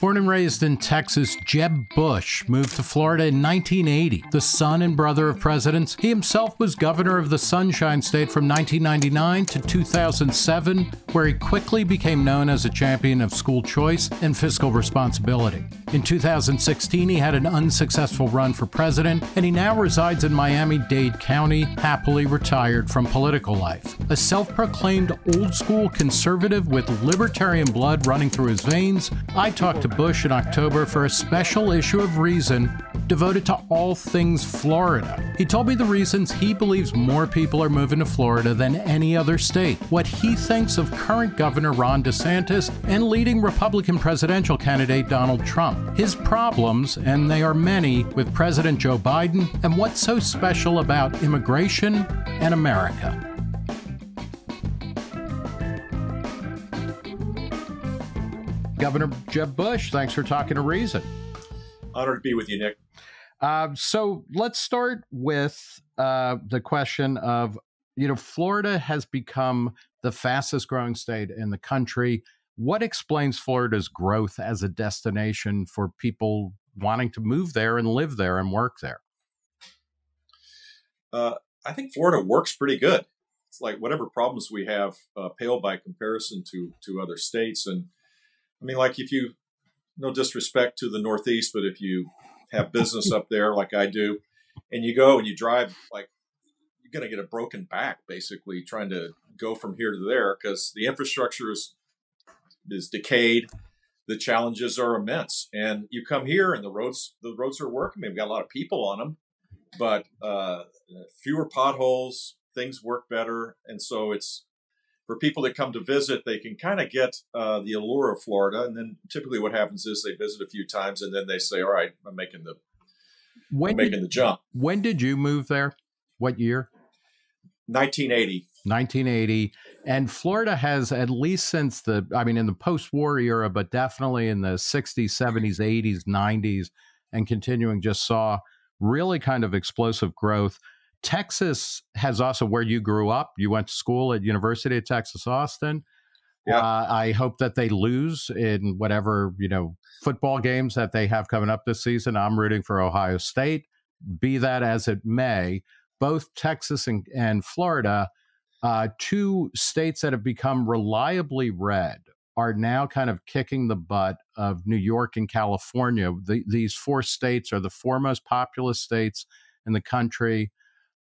Born and raised in Texas, Jeb Bush moved to Florida in 1980. The son and brother of presidents, he himself was governor of the Sunshine State from 1999 to 2007, where he quickly became known as a champion of school choice and fiscal responsibility. In 2016, he had an unsuccessful run for president, and he now resides in Miami Dade County, happily retired from political life. A self proclaimed old school conservative with libertarian blood running through his veins, I to Bush in October for a special issue of Reason devoted to all things Florida. He told me the reasons he believes more people are moving to Florida than any other state, what he thinks of current Governor Ron DeSantis and leading Republican presidential candidate Donald Trump, his problems, and they are many, with President Joe Biden, and what's so special about immigration and America. Governor Jeb Bush, thanks for talking to Reason. Honored to be with you, Nick. Uh, so let's start with uh, the question of you know, Florida has become the fastest growing state in the country. What explains Florida's growth as a destination for people wanting to move there and live there and work there? Uh, I think Florida works pretty good. It's like whatever problems we have uh, pale by comparison to to other states, and I mean, like if you, no disrespect to the Northeast, but if you have business up there like I do, and you go and you drive, like you're going to get a broken back basically trying to go from here to there because the infrastructure is is decayed. The challenges are immense, and you come here and the roads the roads are working. We've got a lot of people on them, but uh, fewer potholes. Things work better, and so it's for people that come to visit, they can kind of get uh, the allure of Florida. And then typically what happens is they visit a few times and then they say, all right, I'm making the, when I'm making did, the jump. When did you move there? What year? 1980. 1980. And Florida has, at least since the, I mean, in the post war era, but definitely in the 60s, 70s, 80s, 90s, and continuing, just saw really kind of explosive growth. Texas has also where you grew up. You went to school at University of Texas Austin. Yeah. Uh, I hope that they lose in whatever you know football games that they have coming up this season. I'm rooting for Ohio State. Be that as it may, both Texas and, and Florida, uh, two states that have become reliably red, are now kind of kicking the butt of New York and California. The, these four states are the four most populous states in the country.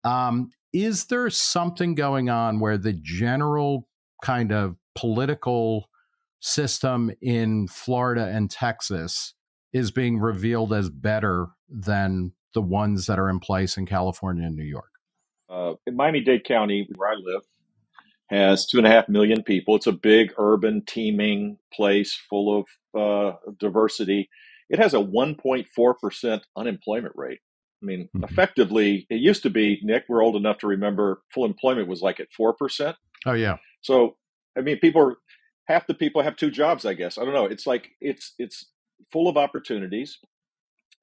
Um, is there something going on where the general kind of political system in Florida and Texas is being revealed as better than the ones that are in place in California and New York? Uh, Miami Dade County, where I live, has two and a half million people. It's a big urban teeming place full of uh, diversity. It has a 1.4% unemployment rate. I mean, mm-hmm. effectively, it used to be, Nick, we're old enough to remember full employment was like at 4%. Oh, yeah. So, I mean, people are, half the people have two jobs, I guess. I don't know. It's like, it's, it's full of opportunities.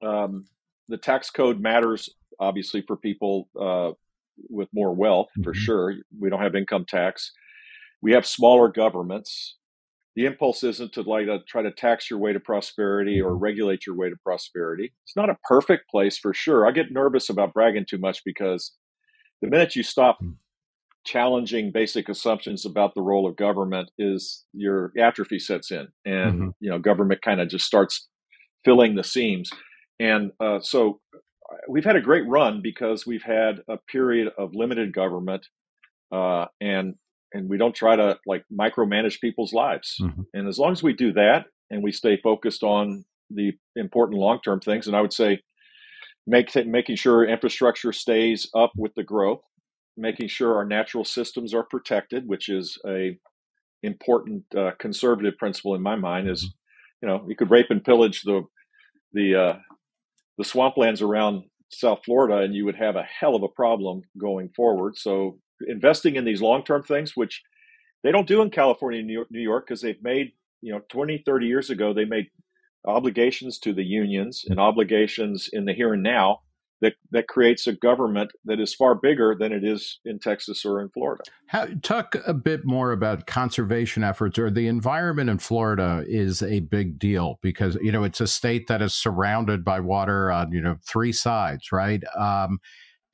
Um, the tax code matters, obviously, for people uh, with more wealth, mm-hmm. for sure. We don't have income tax. We have smaller governments the impulse isn't to like to try to tax your way to prosperity or regulate your way to prosperity. It's not a perfect place for sure. I get nervous about bragging too much because the minute you stop hmm. challenging basic assumptions about the role of government is your atrophy sets in and mm-hmm. you know government kind of just starts filling the seams and uh, so uh, we've had a great run because we've had a period of limited government uh, and and we don't try to like micromanage people's lives. Mm-hmm. And as long as we do that and we stay focused on the important long term things, and I would say make making sure infrastructure stays up with the growth, making sure our natural systems are protected, which is a important uh, conservative principle in my mind. Is mm-hmm. you know you could rape and pillage the the uh, the swamplands around South Florida, and you would have a hell of a problem going forward. So investing in these long-term things, which they don't do in California and New York because they've made, you know, 20, 30 years ago, they made obligations to the unions and obligations in the here and now that that creates a government that is far bigger than it is in Texas or in Florida. How, talk a bit more about conservation efforts or the environment in Florida is a big deal because you know it's a state that is surrounded by water on you know three sides, right? Um,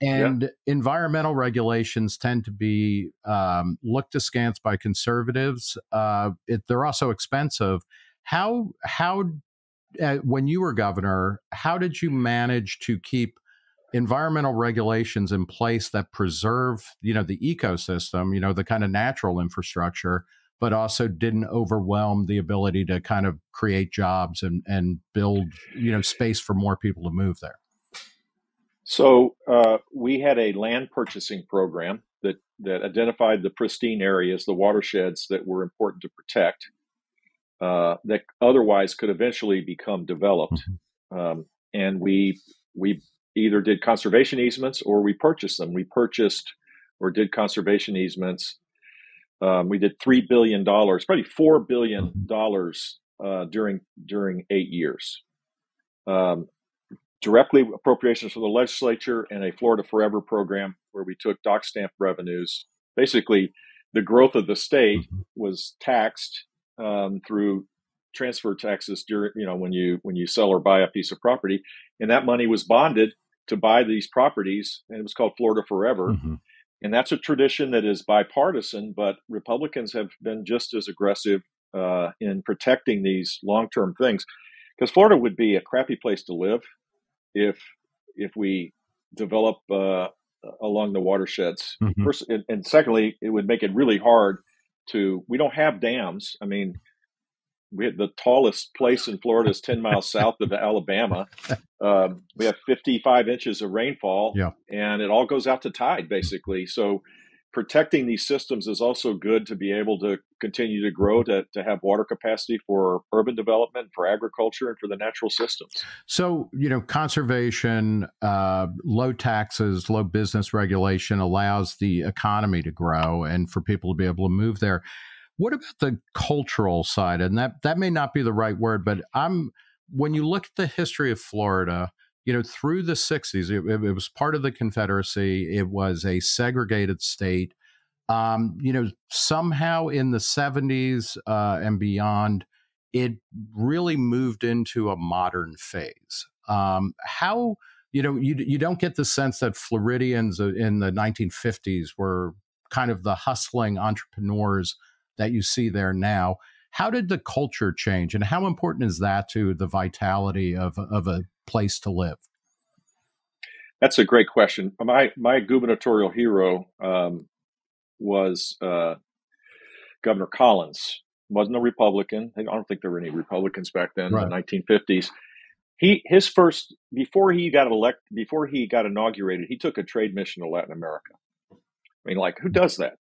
and yeah. environmental regulations tend to be um, looked askance by conservatives. Uh, it, they're also expensive. How how uh, when you were governor, how did you manage to keep environmental regulations in place that preserve, you know, the ecosystem, you know, the kind of natural infrastructure, but also didn't overwhelm the ability to kind of create jobs and and build, you know, space for more people to move there? So uh, we had a land purchasing program that that identified the pristine areas, the watersheds that were important to protect, uh, that otherwise could eventually become developed. Mm-hmm. Um, and we we either did conservation easements or we purchased them. We purchased or did conservation easements. Um, we did three billion dollars, probably four billion dollars uh, during during eight years. Um, directly appropriations from the legislature and a Florida Forever program where we took doc stamp revenues. Basically, the growth of the state mm-hmm. was taxed um, through transfer taxes during you know when you when you sell or buy a piece of property, and that money was bonded to buy these properties, and it was called Florida Forever. Mm-hmm. And that's a tradition that is bipartisan, but Republicans have been just as aggressive uh, in protecting these long term things. Because Florida would be a crappy place to live if if we develop uh, along the watersheds. Mm-hmm. First, and, secondly, it would make it really hard to. We don't have dams. I mean, we had the tallest place in Florida is ten miles south of Alabama. Um, we have fifty five inches of rainfall, yeah. and it all goes out to tide basically. So protecting these systems is also good to be able to continue to grow to, to have water capacity for urban development for agriculture and for the natural systems. So you know conservation uh, low taxes low business regulation allows the economy to grow and for people to be able to move there. What about the cultural side? And that that may not be the right word but i'm when you look at the history of florida you know, through the 60s, it, it, was part of the Confederacy. It was a segregated state. Um, you know, somehow in the 70s uh, and beyond, it really moved into a modern phase. Um, how, you know, you, you don't get the sense that Floridians in the 1950s were kind of the hustling entrepreneurs that you see there now. How did the culture change, and how important is that to the vitality of, of a place to live? That's a great question. My my gubernatorial hero um, was uh, Governor Collins. wasn't a Republican. I don't think there were any Republicans back then right. in the 1950s. He his first before he got elected before he got inaugurated, he took a trade mission to Latin America. I mean, like who does that?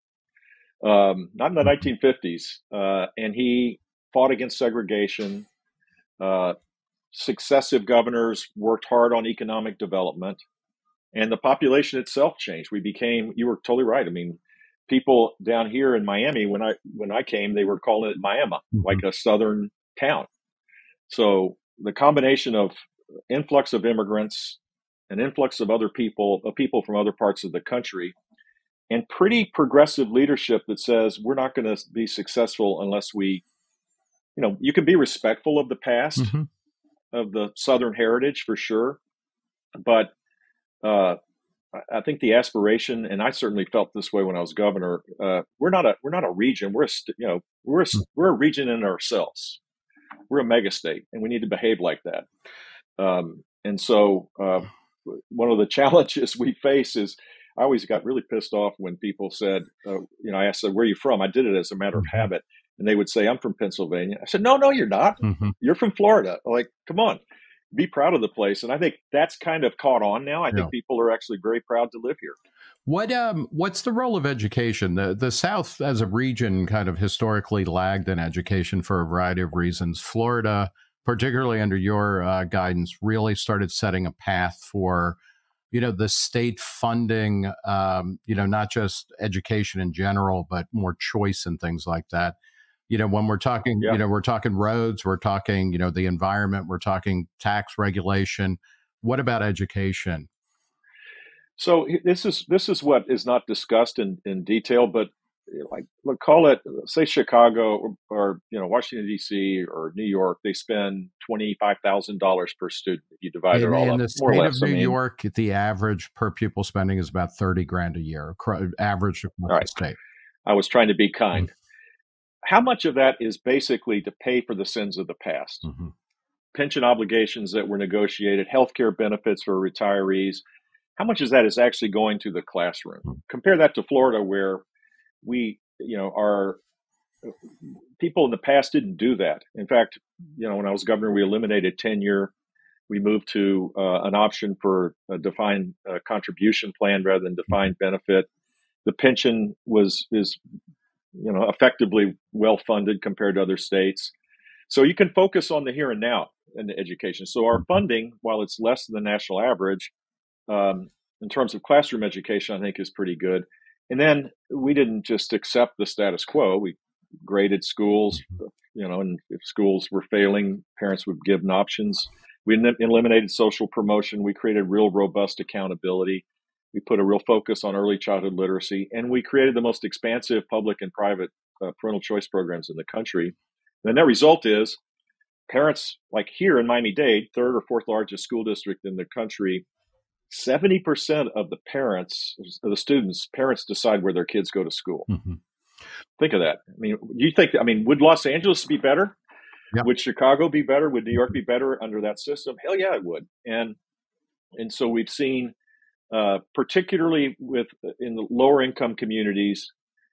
Um, not in the 1950s. Uh, and he fought against segregation. Uh, successive governors worked hard on economic development, and the population itself changed. We became. You were totally right. I mean, people down here in Miami when I when I came, they were calling it Miami, mm-hmm. like a southern town. So the combination of influx of immigrants, an influx of other people, of people from other parts of the country, and pretty progressive leadership that says we're not going to be successful unless we, you know, you can be respectful of the past, mm-hmm of the Southern heritage for sure, but uh, I think the aspiration, and I certainly felt this way when I was governor. Uh, we're not a we're not a region. We're a you know we're a, hmm. we're a region in ourselves. We're a mega state, and we need to behave like that. Um, and so, uh, one of the challenges we face is I always got really pissed off when people said, uh, you know, I asked, "Where are you from?" I did it as a matter of mm-hmm. habit, and they would say, I'm from Pennsylvania. I said, No, no, you're not. Mm-hmm. You're from Florida. Like, come on, be proud of the place. And I think that's kind of caught on now. I yeah. think people are actually very proud to live here. What um what's the role of education? The the South as a region kind of historically lagged in education for a variety of reasons. Florida, particularly under your uh, guidance, really started setting a path for you know the state funding um, you know not just education in general but more choice and things like that you know when we're talking yeah. you know we're talking roads we're talking you know the environment we're talking tax regulation what about education So this is this is what is not discussed in, in detail, but eh, like let call it say Chicago or, or you know Washington D.C. or New York, they spend twenty five thousand dollars per student. If you divide in, it all in up, the state of New I mean, York, the average per pupil spending is about thirty grand a year, average across right. the state. I was trying to be mm. kind. How much of that is basically to pay for the sins of the past? Mm-hmm. Pension obligations that were negotiated, healthcare benefits for retirees. How much of that is actually going to the classroom? Mm-hmm. Compare that to Florida, where we, you know, our people in the past didn't do that. In fact, you know, when I was governor, we eliminated tenure. We moved to uh, an option for a defined uh, contribution plan rather than defined benefit. The pension was is, you know, effectively well funded compared to other states. So you can focus on the here and now in the education. So our funding, while it's less than the national average, um, in terms of classroom education, I think is pretty good. And then we didn't just accept the status quo. We graded schools, you know, and if schools were failing, parents would give options. We eliminated social promotion. We created real robust accountability. We put a real focus on early childhood literacy, and we created the most expansive public and private uh, parental choice programs in the country. And the net result is parents, like here in Miami Dade, third or fourth largest school district in the country, 70% of the parents, of the students, parents decide where their kids go to school. Mm-hmm. Think of that. I mean, you think, I mean, would Los Angeles be better? Yep. Would Chicago be better? Would New York be better under that system? Hell yeah, it would. And, and so we've seen, uh, particularly with in the lower income communities,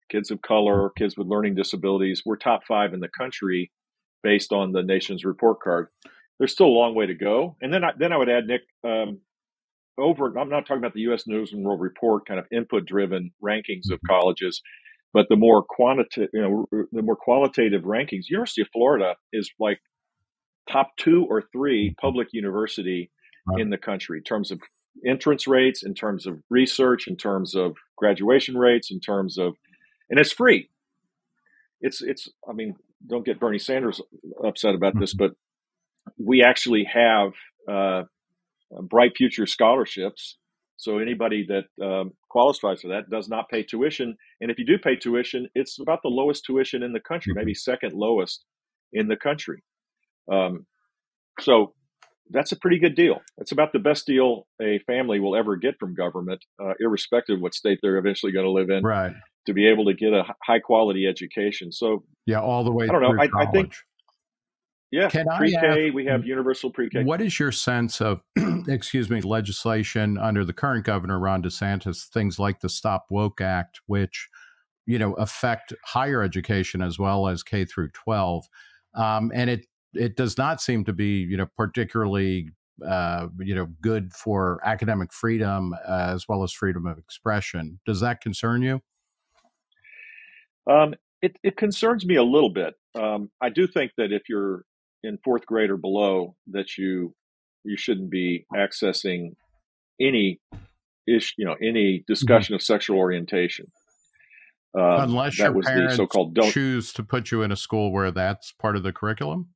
kids of color, kids with learning disabilities, we're top five in the country based on the nation's report card. There's still a long way to go. And then I, then I would add, Nick, um, over, I'm not talking about the U.S. News and World Report kind of input driven rankings of mm-hmm. colleges, but the more quantitative, you know, the more qualitative rankings. University of Florida is like top two or three public university right. in the country in terms of entrance rates, in terms of research, in terms of graduation rates, in terms of, and it's free. It's it's. I mean, don't get Bernie Sanders upset about this, mm-hmm. but we actually have uh, Bright Future scholarships. So anybody that um, qualifies for that does not pay tuition. And if you do pay tuition, it's about the lowest tuition in the country, maybe second lowest in the country. Um, so that's a pretty good deal. It's about the best deal a family will ever get from government, uh, irrespective of what state they're eventually going to live in. Right. To be able to get a high quality education. So yeah, all the way. I don't know. I, I, think yeah, Can pre-K. Ask, we have universal pre-K. What is your sense of, excuse me, legislation under the current governor Ron DeSantis? Things like the Stop Woke Act, which you know affect higher education as well as K through 12, um, and it it does not seem to be you know particularly uh, you know good for academic freedom uh, as well as freedom of expression. Does that concern you? Um, it, it concerns me a little bit. Um, I do think that if you're in fourth grade or below that you you shouldn't be accessing any ish you know any mm-hmm. discussion mm-hmm. of sexual orientation um, unless your parents so-called don't choose to put you in a school where that's part of the curriculum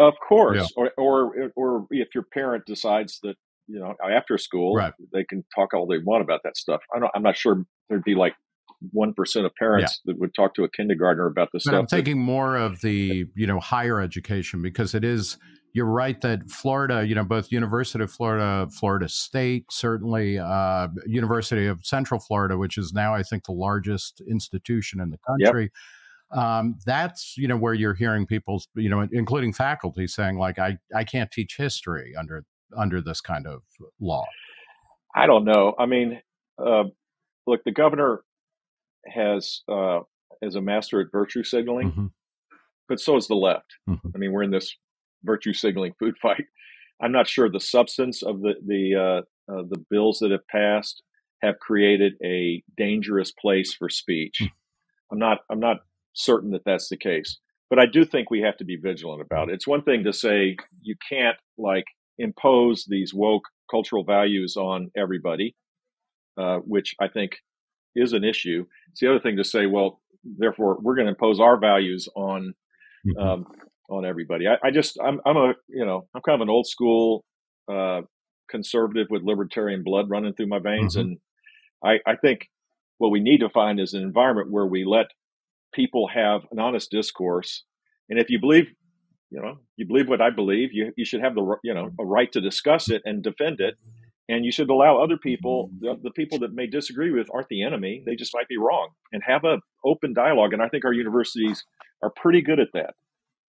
of course yeah. or, or or if your parent decides that you know after school right. they can talk all they want about that stuff I don't, i'm not sure there'd be like one percent of parents yeah. that would talk to a kindergartner about this but stuff. I'm thinking more of the you know higher education because it is. You're right that Florida, you know, both University of Florida, Florida State, certainly uh, University of Central Florida, which is now I think the largest institution in the country. Yep. Um, that's you know where you're hearing people, you know, including faculty saying like, I I can't teach history under under this kind of law. I don't know. I mean, uh, look, the governor has uh, is a master at virtue signaling, mm-hmm. but so is the left. Mm-hmm. I mean, we're in this virtue signaling food fight. I'm not sure the substance of the the uh, uh, the bills that have passed have created a dangerous place for speech. Mm-hmm. I'm not I'm not certain that that's the case, but I do think we have to be vigilant about it. It's one thing to say you can't like impose these woke cultural values on everybody, uh, which I think is an issue. It's the other thing to say, well, therefore we're going to impose our values on mm-hmm. um, on everybody. I, I, just I'm I'm a you know I'm kind of an old school uh, conservative with libertarian blood running through my veins, mm-hmm. and I, I think what we need to find is an environment where we let people have an honest discourse. And if you believe, you know, you believe what I believe, you, you should have the, you know, a right to discuss it and defend it. And you should allow other people, the, the people that may disagree with aren't the enemy. They just might be wrong and have a open dialogue. And I think our universities are pretty good at that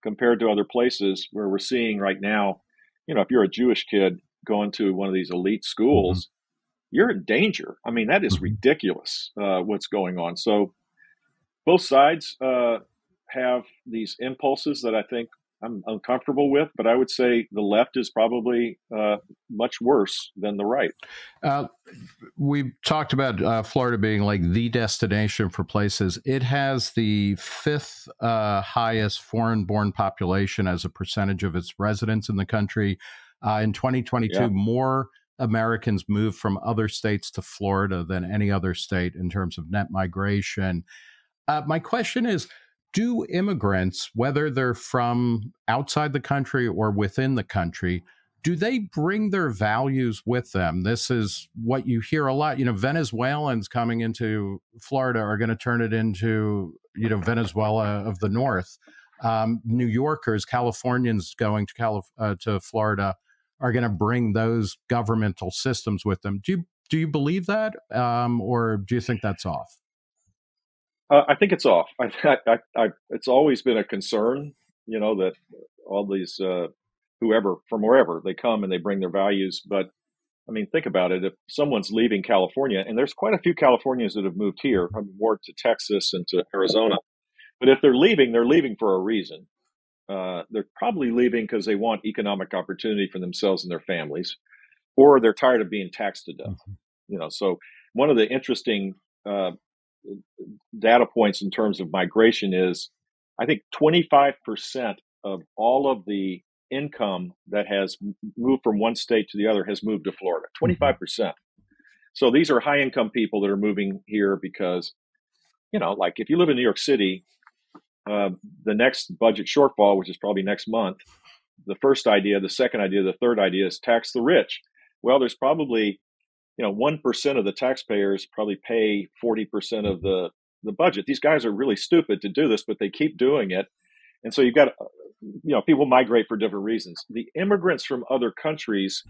compared to other places where we're seeing right now, you know, if you're a Jewish kid going to one of these elite schools, mm-hmm. you're in danger. I mean, that is mm-hmm. ridiculous uh, what's going on. So both sides uh, have these impulses that I think I'm uncomfortable with, but I would say the left is probably uh, much worse than the right. Uh, we talked about uh, Florida being like the destination for places. It has the fifth uh, highest foreign born population as a percentage of its residents in the country. Uh, in 2022, yeah. more Americans moved from other states to Florida than any other state in terms of net migration. Uh, my question is Do immigrants, whether they're from outside the country or within the country, do they bring their values with them? This is what you hear a lot. You know, Venezuelans coming into Florida are going to turn it into, you know, Venezuela of the North. Um, New Yorkers, Californians going to Calif- uh, to Florida are going to bring those governmental systems with them. Do you do you believe that, um, or do you think that's off? Uh, I think it's off. I, I, I, it's always been a concern, you know, that all these uh, whoever from wherever they come and they bring their values. But I mean, think about it. If someone's leaving California, and there's quite a few Californians that have moved here, from more to Texas and to Arizona. But if they're leaving, they're leaving for a reason. Uh, they're probably leaving because they want economic opportunity for themselves and their families, or they're tired of being taxed to death. Mm-hmm. You know, so one of the interesting uh, data points in terms of migration is I think 25% of all of the income that has moved from one state to the other has moved to Florida. 25%. Mm-hmm. So these are high income people that are moving here because, you know, like if you live in New York City, uh, the next budget shortfall, which is probably next month, the first idea, the second idea, the third idea is tax the rich. Well, there's probably you know, one percent of the taxpayers probably pay forty percent of the the budget. These guys are really stupid to do this, but they keep doing it, and so you've got, uh, you know, people migrate for different reasons. The immigrants from other countries.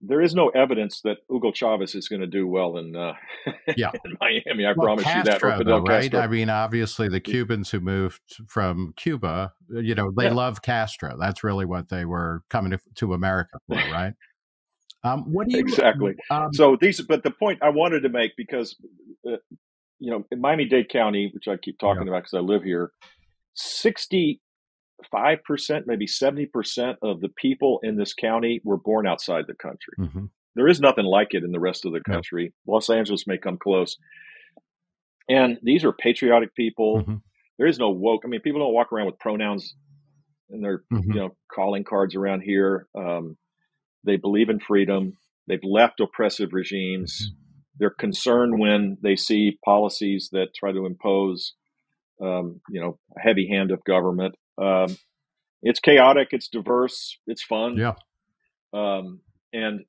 There is no evidence that Hugo Chavez is going to do well in, uh, yeah. in Miami. I well, promise Castro, you that. Though, right? I mean, obviously, the Cubans who moved from Cuba, you know, they yeah. love Castro. That's really what they were coming to, to America for, right? Um, what do you exactly? Um, so these, but the point I wanted to make because, uh, you know, in Miami Dade County, which I keep talking yeah. about because I live here, sixty-five percent, maybe seventy percent of the people in this county were born outside the country. Mm-hmm. There is nothing like it in the rest of the country. Yeah. Los Angeles may come close, and these are patriotic people. Mm-hmm. There is no woke. I mean, people don't walk around with pronouns and their mm-hmm. you know calling cards around here. Um, they believe in freedom. They've left oppressive regimes. Mm-hmm. They're concerned when they see policies that try to impose, um, you know, a heavy hand of government. Um, it's chaotic. It's diverse. It's fun. Yeah. Um, and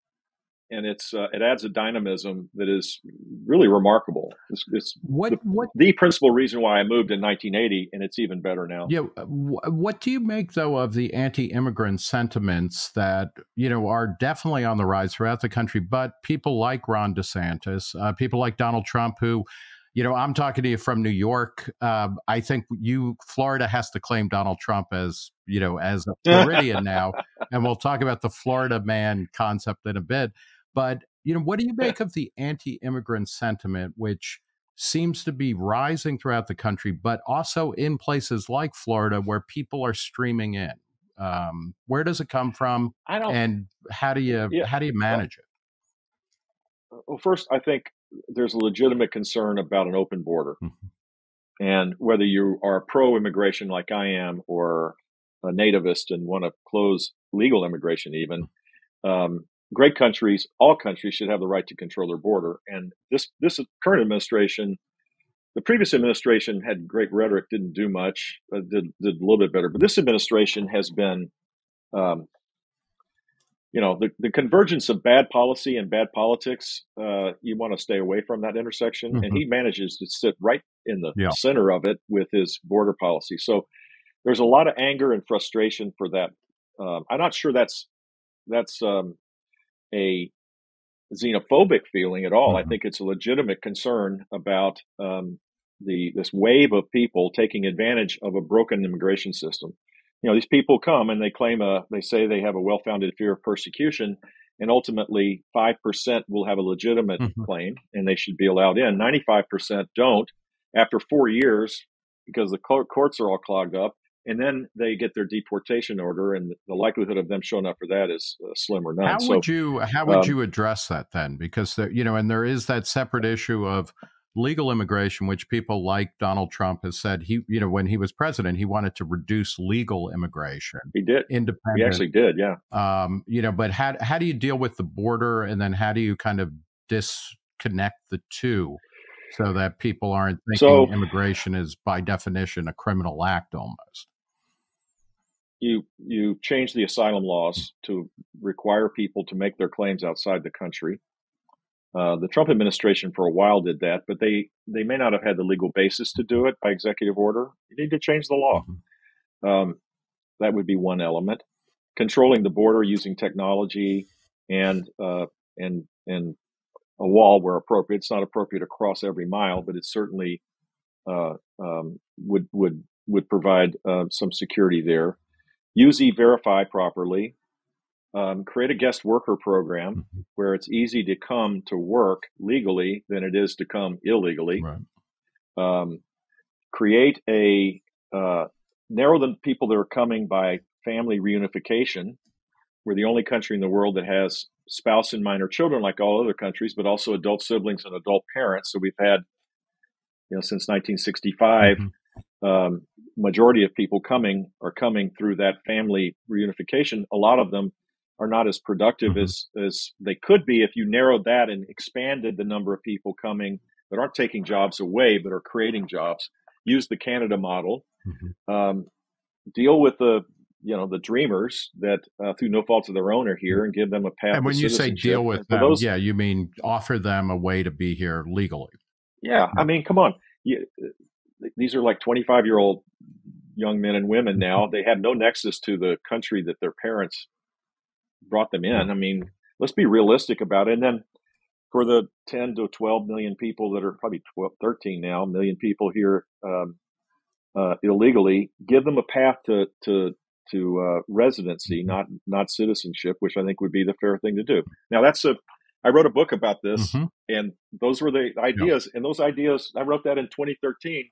and it's uh, it adds a dynamism that is really remarkable. It's, it's what, the, what the principal reason why I moved in 1980, and it's even better now. Yeah, what do you make though of the anti-immigrant sentiments that you know are definitely on the rise throughout the country? But people like Ron DeSantis, uh, people like Donald Trump, who you know, I'm talking to you from New York. Uh, I think you, Florida, has to claim Donald Trump as, you know, as a Floridian now, and we'll talk about the Florida man concept in a bit. But, you know, what do you make of the anti immigrant sentiment, which seems to be rising throughout the country, but also in places like Florida where people are streaming in? Um, where does it come from? I don't, and how do you yeah, how do you manage well, it? Well, first, I think there's a legitimate concern about an open border, mm-hmm. and whether you are pro immigration like I am, or a nativist and want to close legal immigration, even mm-hmm. um, great countries, all countries should have the right to control their border. And this this current administration, the previous administration had great rhetoric, didn't do much, uh, did did a little bit better. But this administration has been um, you know the, the convergence of bad policy and bad politics uh, you want to stay away from that intersection mm-hmm. and he manages to sit right in the yeah. center of it with his border policy so there's a lot of anger and frustration for that um, i'm not sure that's that's um, a xenophobic feeling at all mm-hmm. i think it's a legitimate concern about um, the this wave of people taking advantage of a broken immigration system you know these people come and they claim a they say they have a well-founded fear of persecution and ultimately 5% will have a legitimate mm-hmm. claim and they should be allowed in 95% don't after four years because the courts are all clogged up and then they get their deportation order and the likelihood of them showing up for that is uh, slim or none how so, would you how would um, you address that then because there, you know and there is that separate issue of legal immigration, which people like Donald Trump has said he, you know, when he was president, he wanted to reduce legal immigration. He did. Independent. He actually did. Yeah. Um, you know, but how how do you deal with the border, and then how do you kind of disconnect the two, so that people aren't thinking so, immigration is by definition a criminal act almost? You you change the asylum laws to require people to make their claims outside the country. Uh, the Trump administration for a while did that, but they they may not have had the legal basis to do it by executive order. You need to change the law. Mm-hmm. Um, that would be one element. Controlling the border using technology and uh, and and a wall where appropriate. It's not appropriate across every mile, but it certainly uh, um, would would would provide uh, some security there. Use e-verify properly um, create a guest worker program mm-hmm. where it's easy to come to work legally than it is to come illegally. Right. Um, create a uh, narrow the people that are coming by family reunification. We're the only country in the world that has spouse and minor children like all other countries, but also adult siblings and adult parents. So we've had, you know, since 1965, mm-hmm. um, majority of people coming are coming through that family reunification. A lot of them are not as productive mm-hmm. as as they could be if you narrowed that and expanded the number of people coming that aren't taking jobs away but are creating jobs. Use the Canada model. Mm-hmm. Um, deal with the you know the dreamers that uh, through no fault of their own are here and give them a path. And when you say deal with them, those, yeah, you mean offer them a way to be here legally. Yeah, I mean, come on, you, these are like twenty five year old young men and women now. They have no nexus to the country that their parents brought them in. I mean, let's be realistic about it. And then for the 10 to 12 million people that are probably 12, 13 now, million people here um, uh, illegally, give them a path to to to uh, residency, mm-hmm. not not citizenship, which I think would be the fair thing to do. Now that's a I wrote a book about this, mm-hmm. and those were the ideas. And those ideas, I wrote that in 2013,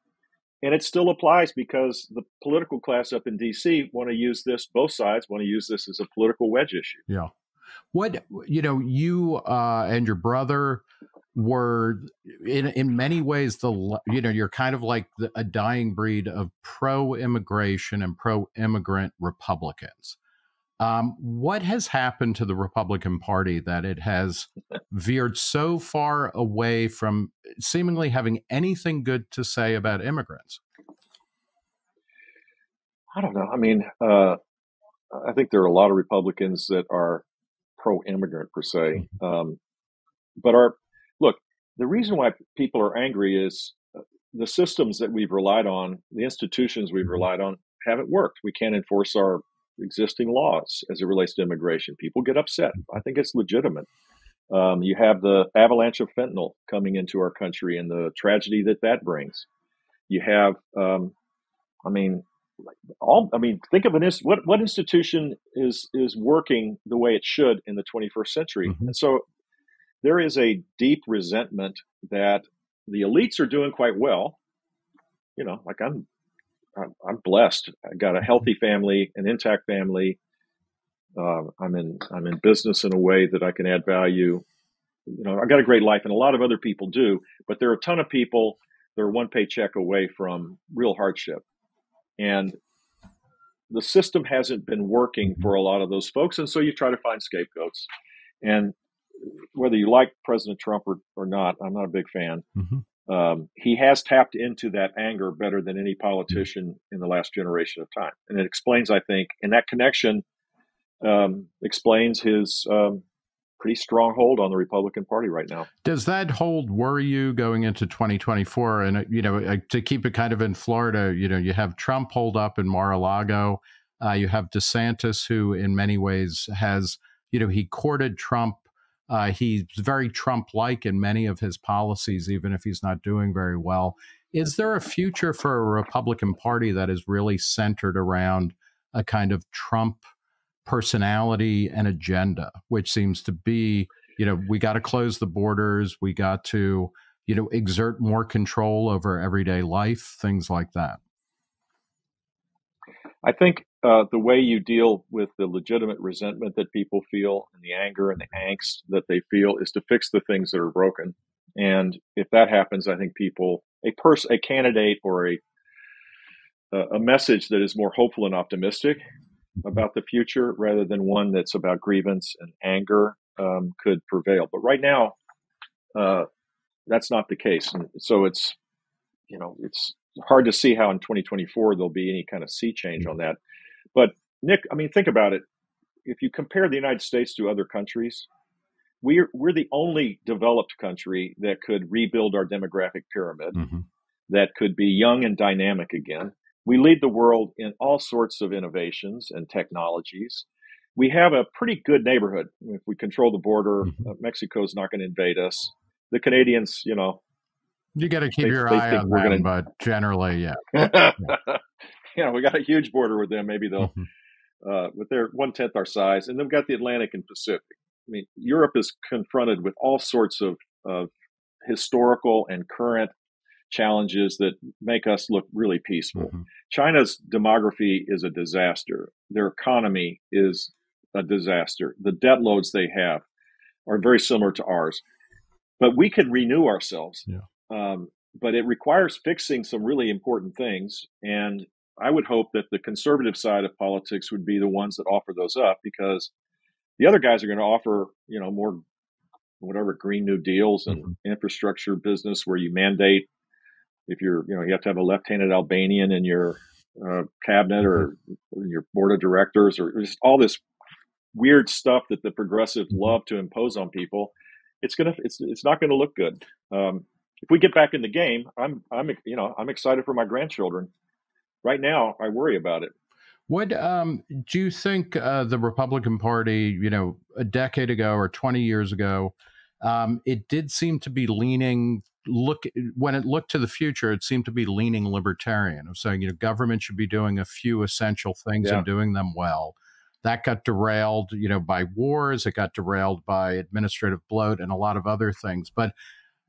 and it still applies because the political class up in DC want to use this. Both sides want to use this as a political wedge issue. Yeah. What you know, you uh, and your brother were in in many ways the you know you're kind of like the, a dying breed of pro immigration and pro immigrant Republicans. Um, what has happened to the Republican Party that it has veered so far away from seemingly having anything good to say about immigrants? I don't know. I mean, uh, I think there are a lot of Republicans that are pro-immigrant per se, mm-hmm. um, but are look. The reason why people are angry is uh, the systems that we've relied on, the institutions we've mm-hmm. relied on, haven't worked. We can't enforce our existing laws as it relates to immigration. People get upset. I think it's legitimate. Um, you have the avalanche of fentanyl coming into our country and the tragedy that that brings. You have, um, I mean, all. I mean, think of an what what institution is is working the way it should in the 21st century, mm-hmm. and so there is a deep resentment that the elites are doing quite well. You know, like I'm I'm blessed. I got a healthy family, an intact family. Uh, I'm in I'm in business in a way that I can add value. You know, I got a great life, and a lot of other people do. But there are a ton of people that are one paycheck away from real hardship, and the system hasn't been working for a lot of those folks. And so you try to find scapegoats. And whether you like President Trump or, or not, I'm not a big fan. Mm-hmm um, he has tapped into that anger better than any politician in the last generation of time. And it explains, I think, in that connection, um, explains his um, pretty strong hold on the Republican Party right now. Does that hold worry you going into 2024? And, uh, you know, uh, to keep it kind of in Florida, you know, you have Trump holed up in Mar a Lago. Uh, you have DeSantis, who in many ways has, you know, he courted Trump. Uh, he's very Trump like in many of his policies, even if he's not doing very well. Is there a future for a Republican Party that is really centered around a kind of Trump personality and agenda, which seems to be, you know, we got to close the borders, we got to, you know, exert more control over everyday life, things like that. I think uh, the way you deal with the legitimate resentment that people feel and the anger and the angst that they feel is to fix the things that are broken. And if that happens, I think people, a person, a candidate or a a message that is more hopeful and optimistic about the future rather than one that's about grievance and anger um, could prevail. But right now, uh, that's not the case, and so it's you know it's hard to see how in 2024 there'll be any kind of sea change on that. But Nick, I mean, think about it. If you compare the United States to other countries, we're we're the only developed country that could rebuild our demographic pyramid, mm-hmm. that could be young and dynamic again we lead the world in all sorts of innovations and technologies. We have a pretty good neighborhood. If we control the border, mm-hmm. uh, Mexico's not going to invade us. The Canadians, you know, you got to keep they, your they eye on them, gonna... but generally, yeah. yeah, we got a huge border with them. Maybe they'll, mm-hmm. uh, but they're one tenth our size, and then we've got the Atlantic and Pacific. I mean, Europe is confronted with all sorts of, of historical and current challenges that make us look really peaceful. Mm-hmm. China's demography is a disaster. Their economy is a disaster. The debt loads they have are very similar to ours. But we can renew ourselves. Yeah. Um, but it requires fixing some really important things. And I would hope that the conservative side of politics would be the ones that offer those up because the other guys are going to offer, you know, more whatever green new deals and mm-hmm. infrastructure business where you mandate if you're, you know, you have to have a left-handed Albanian in your uh, cabinet or mm-hmm. your board of directors or just all this weird stuff that the progressives mm-hmm. love to impose on people. It's gonna, it's, it's not going to look good. Um, if we get back in the game, I'm, I'm, you know, I'm excited for my grandchildren. Right now, I worry about it. What um, do you think uh, the Republican Party, you know, a decade ago or 20 years ago, um, it did seem to be leaning look when it looked to the future, it seemed to be leaning libertarian of saying you know government should be doing a few essential things yeah. and doing them well. That got derailed, you know, by wars. It got derailed by administrative bloat and a lot of other things. But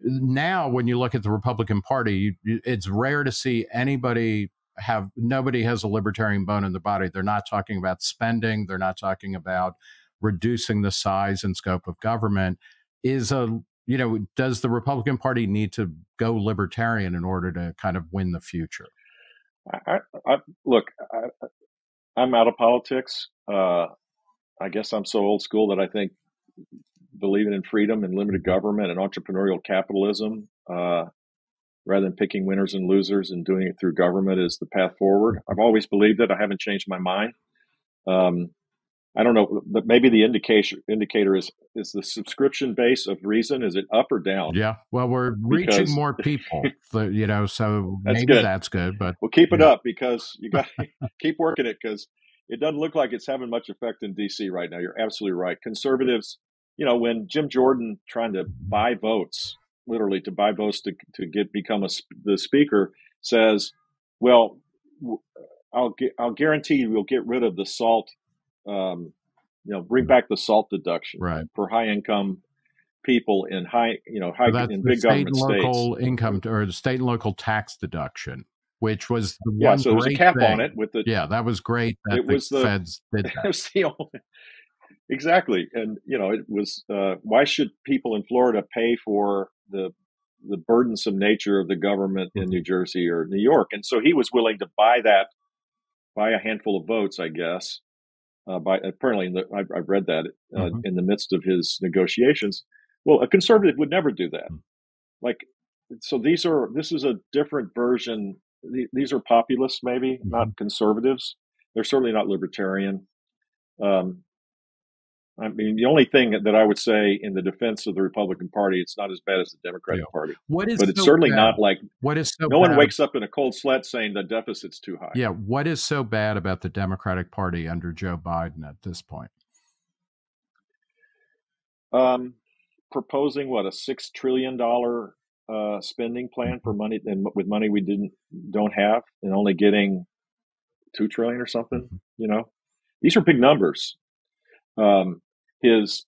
now, when you look at the Republican Party, it's rare to see anybody have nobody has a libertarian bone in their body. They're not talking about spending. They're not talking about reducing the size and scope of government. Is a you know, does the Republican Party need to go libertarian in order to kind of win the future? I, I, look, I, am out of politics. Uh, I guess I'm so old school that I think believing in freedom and limited mm-hmm. government and entrepreneurial capitalism, uh, rather than picking winners and losers and doing it through government, is the path forward. I've always believed it. I haven't changed my mind. Um, I don't know, but maybe the indication indicator is is the subscription base of Reason is it up or down? Yeah, well, we're reaching because, more people, you know, so that's maybe good. that's good. But we'll keep it yeah. up because you got to keep working it because it doesn't look like it's having much effect in D.C. right now. You're absolutely right. Conservatives, you know, when Jim Jordan trying to buy votes, literally to buy votes to to get become a, the speaker, says, well. I'll, I'll guarantee you we'll get rid of the SALT um, you know, bring back the SALT deduction right. for high income people in high, you know, high in big government and local states. income or the state and local tax deduction, which was the yeah. so there was a cap thing. on it with the yeah. That was great. That it was the feds did that. was the only, exactly, and you know, it was uh, why should people in Florida pay for the the burdensome nature of the government in mm-hmm. New Jersey or New York? And so he was willing to buy that, buy a handful of votes, I guess, uh, by apparently the, I, have read that uh, mm-hmm. in the midst of his negotiations. Well, a conservative would never do that. Mm-hmm. Like, so these are this is a different version. These are populists, maybe mm-hmm. not conservatives. They're certainly not libertarian. Um, I mean, the only thing that I would say in the defense of the Republican Party, it's not as bad as the Democratic yeah. Party. What is but it's so certainly bad? not like what is so no bad? one wakes up in a cold sweat saying the deficit's too high. Yeah, what is so bad about the Democratic Party under Joe Biden at this point? Um, proposing what a six trillion dollar uh, spending plan for money and with money we didn't don't have, and only getting two trillion or something. Mm-hmm. You know, these are big numbers. Um, his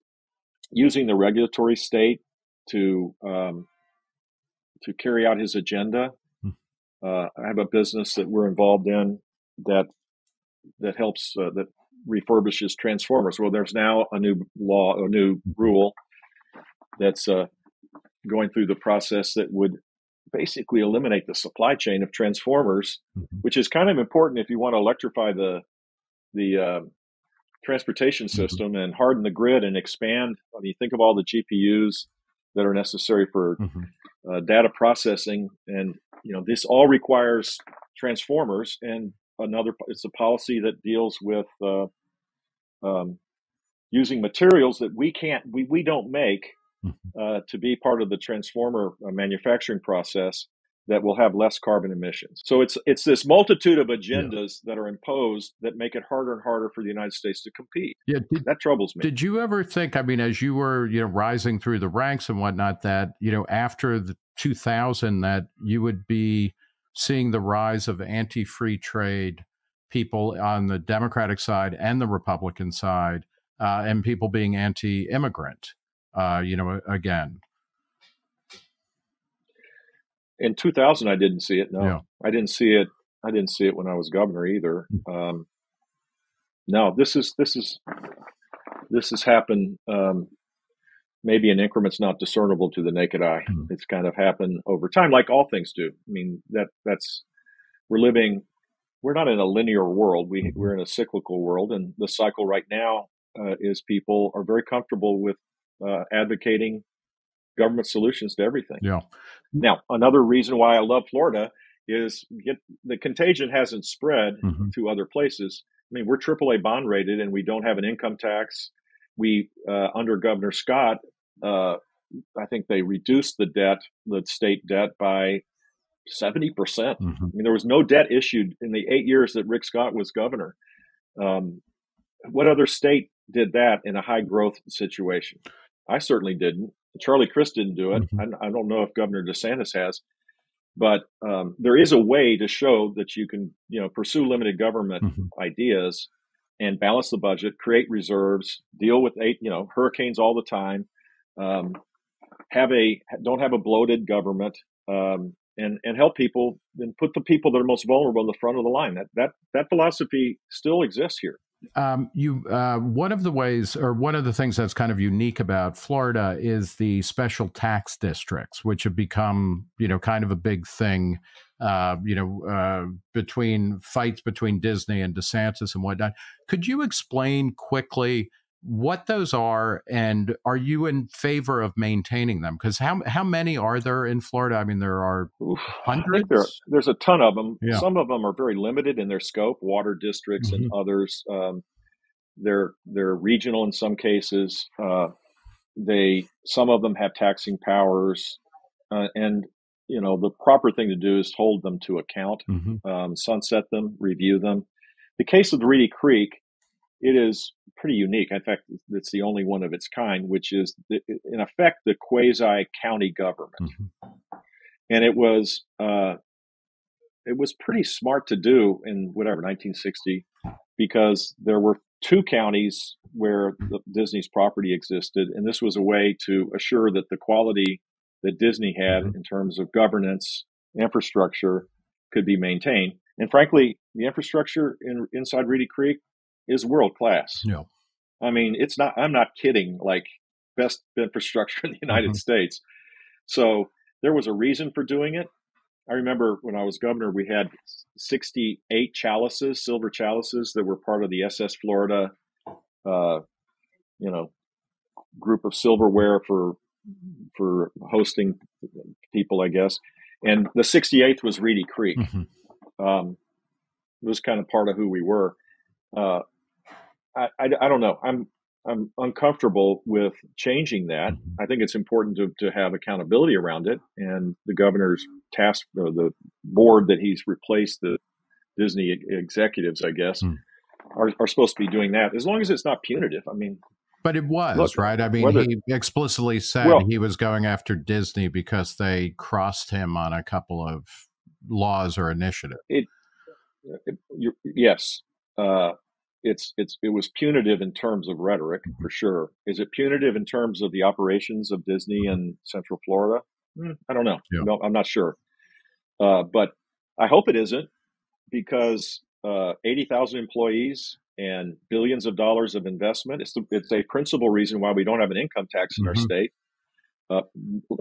using the regulatory state to um, to carry out his agenda. Hmm. Uh, I have a business that we're involved in that that helps uh, that refurbishes transformers. Well, there's now a new law, a new rule that's uh, going through the process that would basically eliminate the supply chain of transformers, mm-hmm. which is kind of important if you want to electrify the the uh, transportation mm-hmm. system and harden the grid and expand. I mean, think of all the GPUs that are necessary for mm-hmm. uh, data processing, and you know, this all requires transformers. And another, it's a policy that deals with uh, um, using materials that we can't, we we don't make mm-hmm. uh, to be part of the transformer uh, manufacturing process that will have less carbon emissions. So it's it's this multitude of agendas yeah. that are imposed that make it harder and harder for the United States to compete. Yeah, did, that troubles me. Did you ever think? I mean, as you were you know rising through the ranks and whatnot, that you know after the 2000, that you would be seeing the rise of anti-free trade people on the Democratic side and the Republican side, uh, and people being anti-immigrant. Uh, you know, again, in 2000 i didn't see it no yeah. i didn't see it i didn't see it when i was governor either hmm. um, no this is this is this has happened um, maybe in increments not discernible to the naked eye mm. it's kind of happened over time like all things do i mean that that's we're living we're not in a linear world we, mm-hmm. we're in a cyclical world and the cycle right now uh, is people are very comfortable with uh, advocating government solutions to everything. Yeah. Now, another reason why I love Florida is get, the contagion hasn't spread mm-hmm. to other places. I mean, we're AAA bond rated and we don't have an income tax. We, uh, under Governor Scott, uh, I think they reduced the debt, the state debt by 70%. percent mm hmm I mean, there was no debt issued in the eight years that Rick Scott was governor. Um, what other state did that in a high growth situation? I certainly didn't. Charlie Crist didn't do it. Mm-hmm. I, I, don't know if Governor DeSantis has, but um, there is a way to show that you can, you know, pursue limited government mm-hmm. ideas and balance the budget, create reserves, deal with eight, you know, hurricanes all the time, um, have a don't have a bloated government, um, and and help people and put the people that are most vulnerable in the front of the line. That that that philosophy still exists here. Um, you uh, one of the ways, or one of the things that's kind of unique about Florida is the special tax districts, which have become, you know, kind of a big thing. Uh, you know, uh, between fights between Disney and DeSantis and whatnot. Could you explain quickly what those are, and are you in favor of maintaining them? Because how how many are there in Florida? I mean, there are hundreds. There, there's a ton of them. Yeah. Some of them are very limited in their scope, water districts, mm-hmm. and others. Um, they're they're regional in some cases. Uh, they some of them have taxing powers, uh, and you know the proper thing to do is hold them to account, mm-hmm. um, sunset them, review them. The case of the Reedy Creek, it is pretty unique. In fact, it's the only one of its kind, which is the, in effect the quasi county government, mm-hmm. and it was uh, it was pretty smart to do in whatever 1960 because there were two counties where the, Disney's property existed, and this was a way to assure that the quality that Disney had mm-hmm. in terms of governance, infrastructure, could be maintained. And frankly, the infrastructure in, inside Reedy Creek is world class. Yeah. I mean, it's not. I'm not kidding. Like best infrastructure in the United mm-hmm. States. So there was a reason for doing it. I remember when I was governor, we had 68 chalices, silver chalices, that were part of the SS Florida, uh, you know, group of silverware for for hosting people, I guess. And the 68th was Reedy Creek. Mm-hmm. Um, it was kind of part of who we were. Uh, I, I, I, don't know. I'm I'm uncomfortable with changing that. Mm-hmm. I think it's important to, to have accountability around it. And the governor's task, or the board that he's replaced the Disney executives, I guess, Mm. are, are supposed to be doing that as long as it's not punitive. I mean, But it was, Look, right? I mean, whether- he explicitly said Well- he was going after Disney because they crossed him on a couple of laws or initiatives. it, you yes, uh, it's it's it was punitive in terms of rhetoric Mm-hmm. for sure. Is it punitive in terms of the operations of Disney in Central Florida? Hmm, I don't know. Yeah. No, I'm not sure. Uh, but I hope it isn't because uh, 80,000 employees and billions of dollars of investment. It's the, it's a principal reason why we don't have an income tax in our Mhm. state. Uh,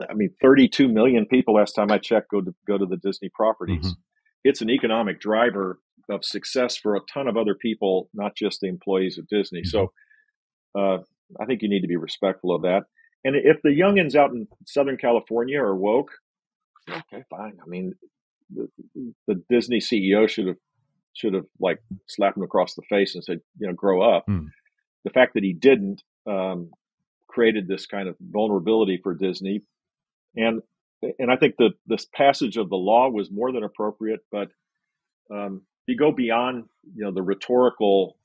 I mean, 32 million people last time I checked go to go to the Disney properties. Mhm. It's an economic driver of success for a ton of other people, not just the employees of Disney. So, uh, I think you need to be respectful of that. And if the youngins out in Southern California are woke, okay, fine. I mean, the, the Disney CEO should have should have like slapped him across the face and said, you know, grow up. Hmm. The fact that he didn't um, created this kind of vulnerability for Disney, and and I think the this passage of the law was more than appropriate. But um, you go beyond, you know, the rhetorical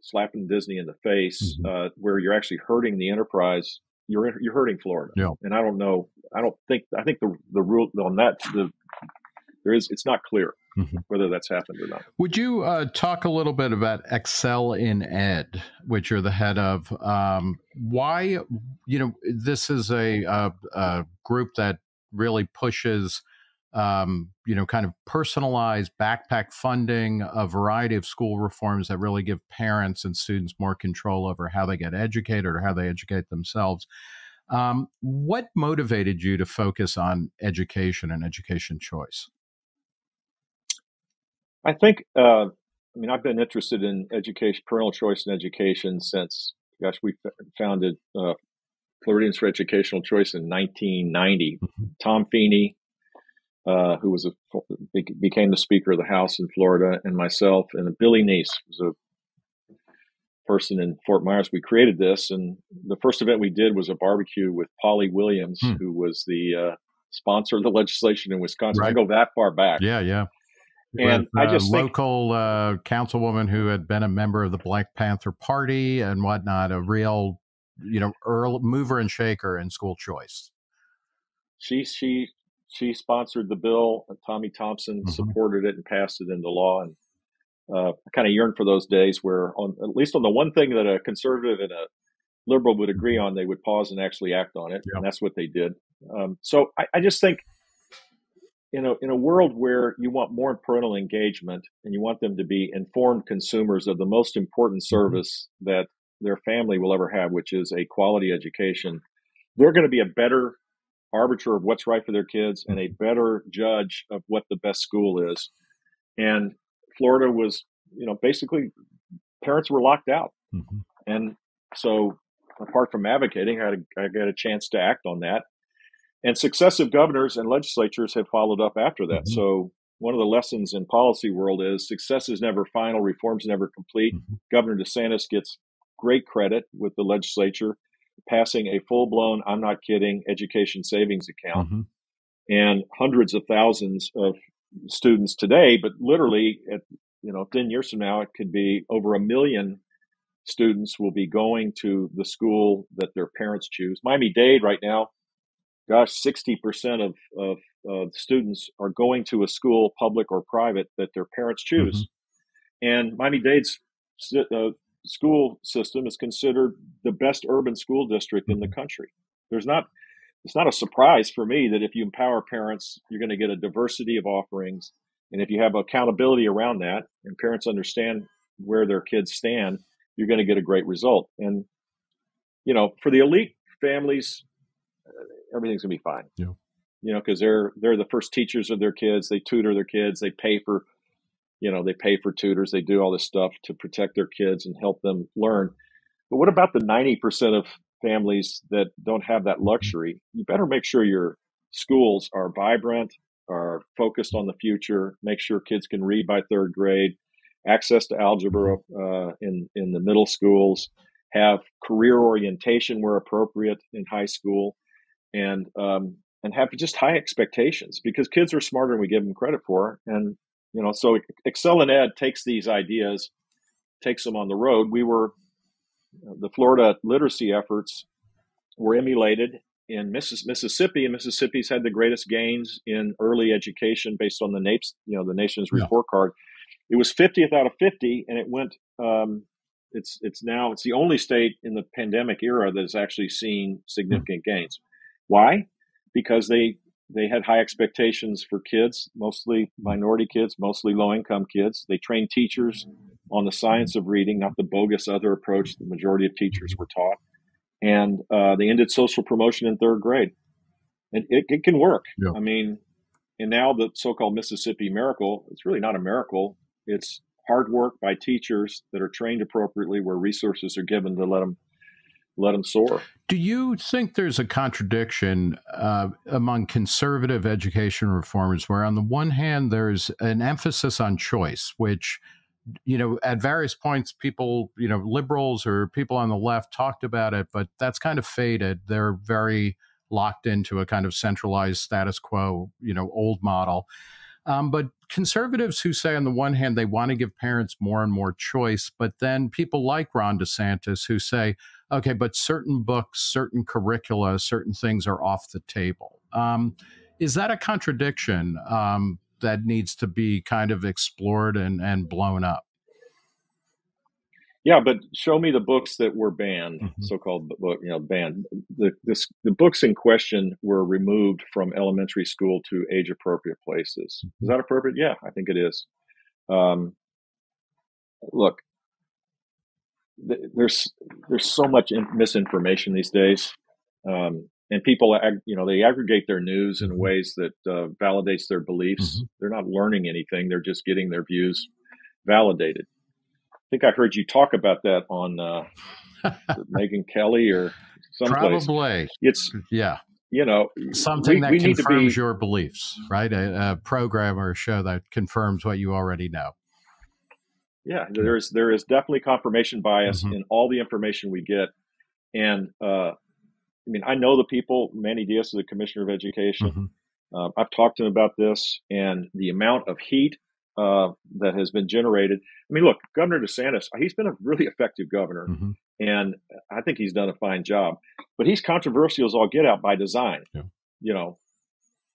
slapping Disney in the face, Mhm. uh, where you're actually hurting the enterprise. You're you're hurting Florida, Yeah. and I don't know. I don't think. I think the the rule on that the there is it's not clear Mhm. whether that's happened or not. Would you uh, talk a little bit about ExcelinEd, which you're the head of? Um, why, you know, this is a, a, a group that really pushes, um, you know, kind of personalized backpack funding, a variety of school reforms that really give parents and students more control over how they get educated or how they educate themselves. Um, what motivated you to focus on education and education choice? I think. Uh, I mean, I've been interested in education, parental choice in education since, gosh, we founded uh, Floridians for Educational Choice in 1990. Mhm. Tom Feeney, uh, who was a became the Speaker of the House in Florida, and myself, and Billy Neese was a person in Fort Myers. We created this, and the first event we did was a barbecue with Polly Williams, Hmm. who was the uh, sponsor of the legislation in Wisconsin. I go that far back. Yeah, yeah. And With, I uh, just think- local uh, councilwoman who had been a member of the Black Panther Party and whatnot, a real, you know, early mover and shaker in school choice. she she she sponsored the bill. and Tommy Thompson Mhm. supported it and passed it into law. And uh, I kind of yearn for those days where, on at least on the one thing that a conservative and a liberal would agree on, they would pause and actually act on it, Yeah. and that's what they did. Um, so I, I just think. In a, in a world where you want more parental engagement and you want them to be informed consumers of the most important service that their family will ever have, which is a quality education, they're going to be a better arbiter of what's right for their kids and a better judge of what the best school is. And Florida was, you know, basically parents were locked out. Mhm. And so apart from advocating, I, had, I got a chance to act on that. And successive governors and legislatures have followed up after that. Mhm. So one of the lessons in policy world is success is never final, reforms never complete. Mhm. Governor DeSantis gets great credit with the legislature passing a full-blown, I'm not kidding, education savings account Mhm. and hundreds of thousands of students today, but literally at you know 10 years from now it could be over a million students will be going to the school that their parents choose. Miami-Dade right now, gosh, 60% of, of uh, students are going to a school, public or private, that their parents choose. And Miami-Dade's uh, school system is considered the best urban school district in the country. There's not it's not a surprise for me that if you empower parents, you're going to get a diversity of offerings. And if you have accountability around that and parents understand where their kids stand, you're going to get a great result. And, you know, for the elite families, uh, everything's going to be fine. Yeah. You know, because they're they're the first teachers of their kids. They tutor their kids. They pay for, you know, they pay for tutors. They do all this stuff to protect their kids and help them learn. But what about the ninety percent of families that don't have that luxury? You better make sure your schools are vibrant, are focused on the future. Make sure kids can read by third grade, access to algebra uh, in in the middle schools, have career orientation where appropriate in high school, and um, and have just high expectations because kids are smarter than we give them credit for. And you know, so ExcelinEd takes these ideas, takes them on the road. We were the Florida literacy efforts were emulated in Mississippi, and Mississippi's had the greatest gains in early education based on the NAEPS, you know, the nation's yeah. report card. It was 50th out of 50, and it went. Um, it's it's now it's the only state in the pandemic era that has actually seen significant gains. Why? Because they they had high expectations for kids, mostly minority kids, mostly low income kids. They trained teachers on the science of reading, not the bogus other approach the majority of teachers were taught and uh, they ended social promotion in third grade. And it, it can work. Yeah. I mean, and now the so-called Mississippi miracle, it's really not a miracle. It's hard work by teachers that are trained appropriately, where resources are given to let them let them soar. Do you think there's a contradiction uh, among conservative education reformers, where on the one hand there's an emphasis on choice, which you know, at various points, people, you know, liberals or people on the left talked about it, but that's kind of faded. They're very locked into a kind of centralized status quo, you know, old model. Um, but conservatives who say, on the one hand, they want to give parents more and more choice, but then people like Ron DeSantis who say, okay, but certain books, certain curricula, certain things are off the table. Um, is that a contradiction? Um, that needs to be kind of explored and, and blown up. Yeah, but show me the books that were banned, mm-hmm. so-called book, you know, banned. The this, the books in question were removed from elementary school to age-appropriate places. Is mm-hmm. that appropriate? Yeah, I think it is. Um, look, there's there's so much misinformation these days. Um, and people you know they aggregate their news in mm-hmm. ways that uh, validates their beliefs mm-hmm. they're not learning anything they're just getting their views validated i think i heard you talk about that on uh, megyn kelly or someplace probably it's yeah you know something we, that we confirms be, your beliefs right a, a, program or a show that confirms what you already know yeah there's there is definitely confirmation bias mm-hmm. in all the information we get and uh, I mean, I know the people. Manny Diaz is the commissioner of education. Mm-hmm. Uh, I've talked to him about this and the amount of heat uh, that has been generated. I mean, look, Governor DeSantis, he's been a really effective governor, mm-hmm. and I think he's done a fine job. But he's controversial as all get out by design. Yeah. You know,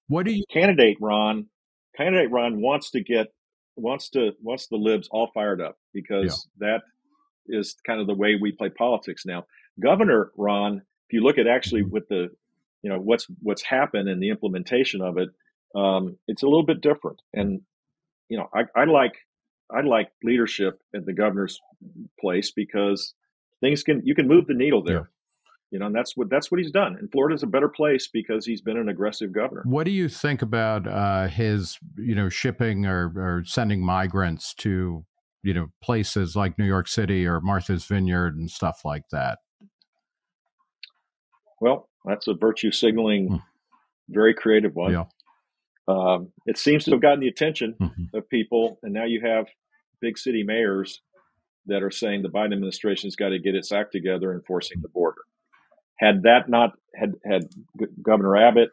what do you candidate Ron? Candidate Ron wants to get wants to wants the libs all fired up because yeah. that is kind of the way we play politics now. Governor Ron if you look at actually with the you know what's what's happened and the implementation of it um, it's a little bit different and you know I, I like I like leadership at the governor's place because things can you can move the needle there. You know, and that's what that's what he's done. And Florida's a better place because he's been an aggressive governor. What do you think about uh, his, you know, shipping or, or sending migrants to, you know, places like New York City or Martha's Vineyard and stuff like that? Well, that's a virtue signaling, mm. very creative one. Yeah. Um, it seems to have gotten the attention mm-hmm. of people, and now you have big city mayors that are saying the Biden administration's got to get its act together enforcing the border. Had that not had had Governor Abbott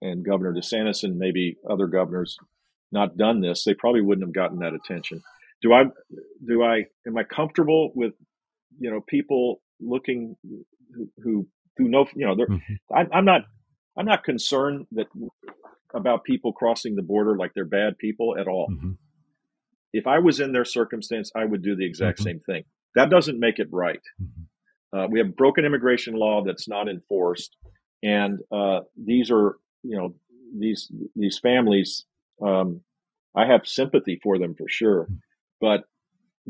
and Governor DeSantis and maybe other governors not done this, they probably wouldn't have gotten that attention. Do I do I am I comfortable with you know people looking who, who who know, you know, mm-hmm. I, I'm not, I'm not concerned that about people crossing the border like they're bad people at all. Mm-hmm. If I was in their circumstance, I would do the exact mm-hmm. same thing. That doesn't make it right. Mm-hmm. Uh, we have broken immigration law that's not enforced, and uh, these are, you know, these these families. Um, I have sympathy for them for sure, but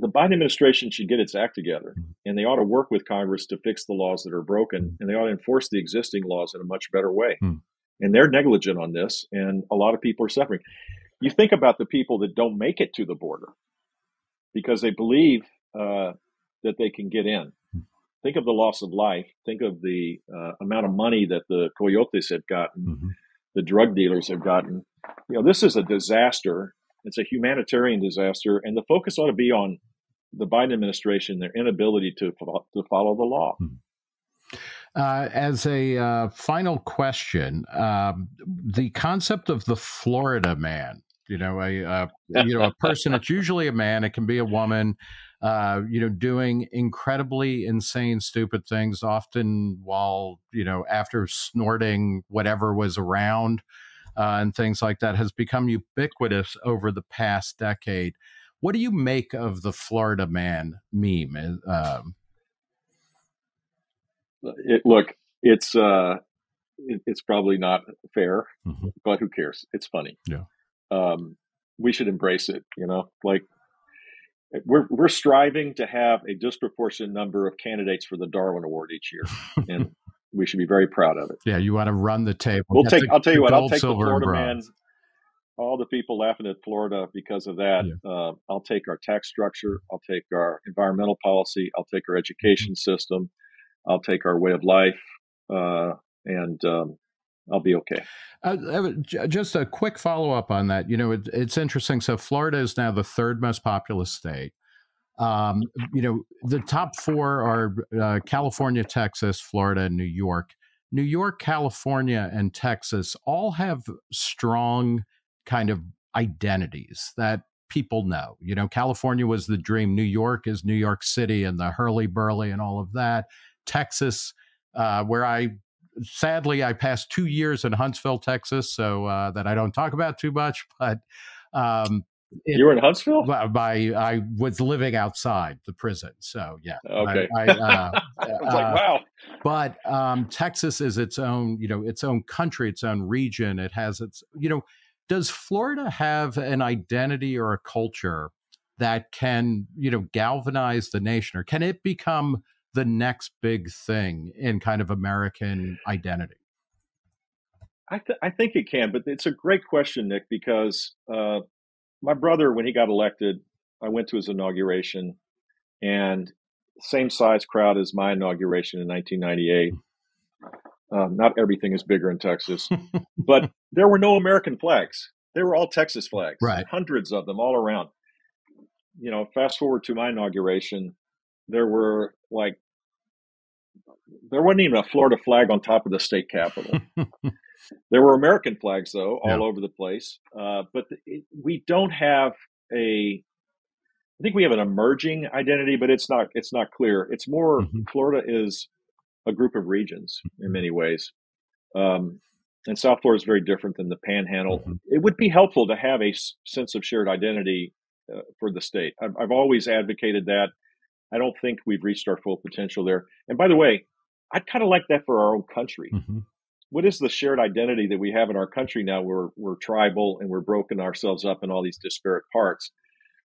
the Biden administration should get its act together and they ought to work with Congress to fix the laws that are broken and they ought to enforce the existing laws in a much better way. Mm. And they're negligent on this, and a lot of people are suffering. You think about the people that don't make it to the border because they believe uh, that they can get in. Think of the loss of life. Think of the uh, amount of money that the coyotes have gotten, mm-hmm. the drug dealers have gotten. You know, this is a disaster it's a humanitarian disaster, and the focus ought to be on the Biden administration, their inability to to follow the law. Hmm. Uh, as a uh, final question, um, the concept of the Florida man, you know, a uh, you know a person. It's usually a man. It can be a woman. Uh, you know, doing incredibly insane, stupid things, often while you know after snorting whatever was around uh, and things like that, has become ubiquitous over the past decade. What do you make of the Florida man meme? Um, it, look, it's uh, it, it's probably not fair, mm-hmm. but who cares? It's funny. Yeah. Um, we should embrace it. You know, like we're we're striving to have a disproportionate number of candidates for the Darwin Award each year, and we should be very proud of it. Yeah, you want to run the table. We'll take. I'll tell you what. I'll take the Florida man. All the people laughing at Florida because of that. Yeah. Uh, I'll take our tax structure. I'll take our environmental policy. I'll take our education mm-hmm. system. I'll take our way of life, uh, and um, I'll be okay. Uh, just a quick follow up on that. You know, it, it's interesting. So Florida is now the third most populous state. Um, you know, the top four are uh, California, Texas, Florida, and New York. New York, California, and Texas all have strong kind of identities that people know. You know, California was the dream. New York is New York City and the hurly burly and all of that. Texas, uh, where I sadly I passed two years in Huntsville, Texas, so uh, that I don't talk about too much. But um, it, you were in Huntsville. By I was living outside the prison, so yeah. Okay. I, I, uh, I was like, uh, wow. But um, Texas is its own, you know, its own country, its own region. It has its, you know. Does Florida have an identity or a culture that can, you know, galvanize the nation, or can it become the next big thing in kind of American identity? I, th- I think it can, but it's a great question, Nick, because uh, my brother, when he got elected, I went to his inauguration, and same size crowd as my inauguration in 1998. Um, not everything is bigger in Texas, but there were no American flags. They were all Texas flags, right? Hundreds of them all around. You know, fast forward to my inauguration, there were like there wasn't even a Florida flag on top of the state capitol. there were American flags though all yeah. over the place, uh, but it, we don't have a. I think we have an emerging identity, but it's not. It's not clear. It's more mm-hmm. Florida is a group of regions in many ways, um, and South Florida is very different than the Panhandle. Mm-hmm. It would be helpful to have a sense of shared identity uh, for the state. I've, I've always advocated that. I don't think we've reached our full potential there. And by the way, I'd kind of like that for our own country. Mm-hmm. What is the shared identity that we have in our country now? We're we're tribal and we're broken ourselves up in all these disparate parts.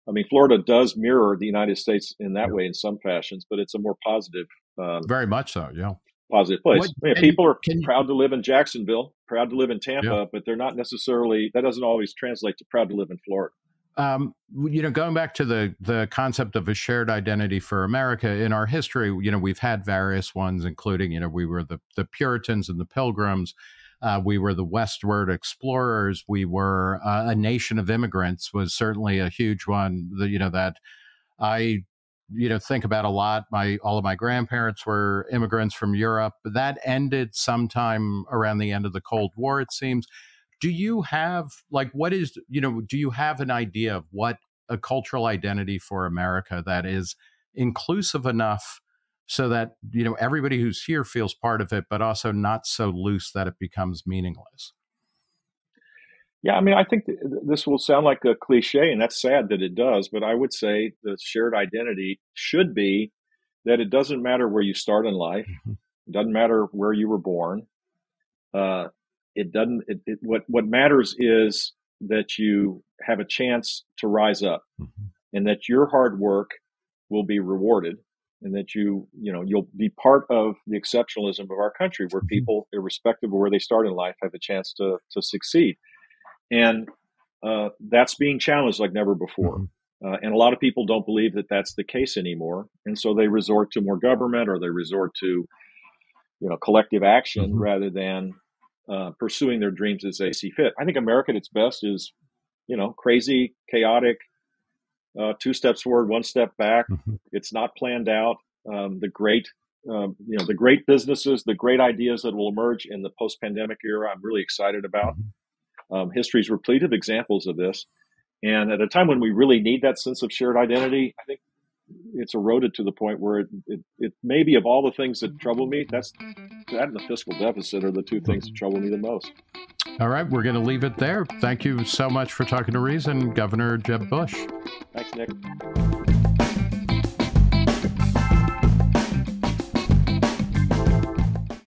I mean, Florida does mirror the United States in that yeah. way in some fashions, but it's a more positive. Um, Very much so, yeah. Positive place. What, people are proud to live in Jacksonville, proud to live in Tampa, yeah. but they're not necessarily. That doesn't always translate to proud to live in Florida um, you know, going back to the the concept of a shared identity for America in our history, you know, we've had various ones, including, you know, we were the the Puritans and the Pilgrims. Uh, we were the westward explorers. We were uh, a nation of immigrants was certainly a huge one. The, you know that I you know think about a lot. My all of my grandparents were immigrants from Europe. That ended sometime around the end of the Cold War. It seems do you have like what is you know do you have an idea of what a cultural identity for america that is inclusive enough so that you know everybody who's here feels part of it but also not so loose that it becomes meaningless yeah i mean i think this will sound like a cliche and that's sad that it does but i would say the shared identity should be that it doesn't matter where you start in life mm-hmm. it doesn't matter where you were born uh, it doesn't it, it, what what matters is that you have a chance to rise up mm-hmm. and that your hard work will be rewarded and that you you know you'll be part of the exceptionalism of our country where mm-hmm. people irrespective of where they start in life have a chance to to succeed and uh, that's being challenged like never before mm-hmm. uh, and a lot of people don't believe that that's the case anymore and so they resort to more government or they resort to you know collective action mm-hmm. rather than uh, pursuing their dreams as they see fit. I think America at its best is, you know, crazy, chaotic, uh, two steps forward, one step back. Mm-hmm. It's not planned out. Um, the great, um, you know, the great businesses, the great ideas that will emerge in the post-pandemic era, I'm really excited about. Mm-hmm. Um, history is replete of examples of this. And at a time when we really need that sense of shared identity, I think it's eroded to the point where it, it, it maybe of all the things that trouble me, that's that and the fiscal deficit are the two things that trouble me the most. All right, we're going to leave it there. Thank you so much for talking to Reason, Governor Jeb Bush. Thanks, Nick.